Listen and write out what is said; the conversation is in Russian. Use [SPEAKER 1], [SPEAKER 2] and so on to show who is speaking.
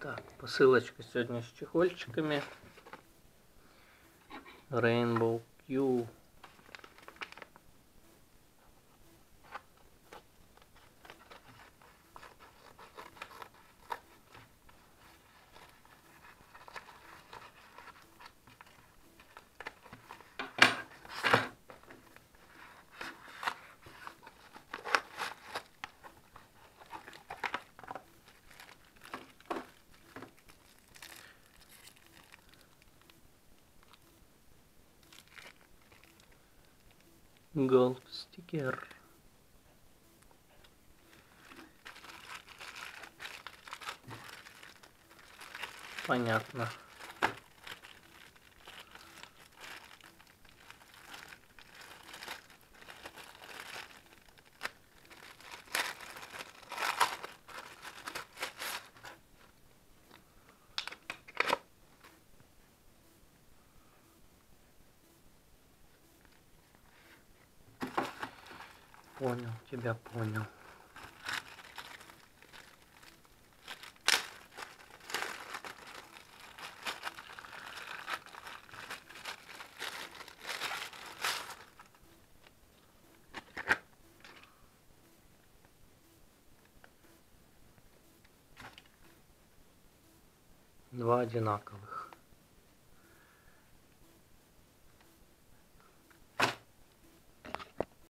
[SPEAKER 1] Так, посылочка сегодня с чехольчиками. Rainbow Q. Голд стикер. Понятно. Понял, тебя понял. Два одинаковых.